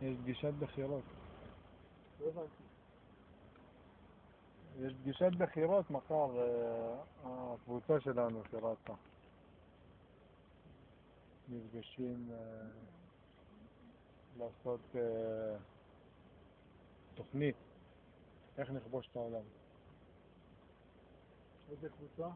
יש פגישת בחירות. לא הבנתי. יש פגישת בחירות מחר, אה, הקבוצה שלנו שרצה. נפגשים אה, לעשות אה, תוכנית איך נכבוש את העולם. איזה קבוצה?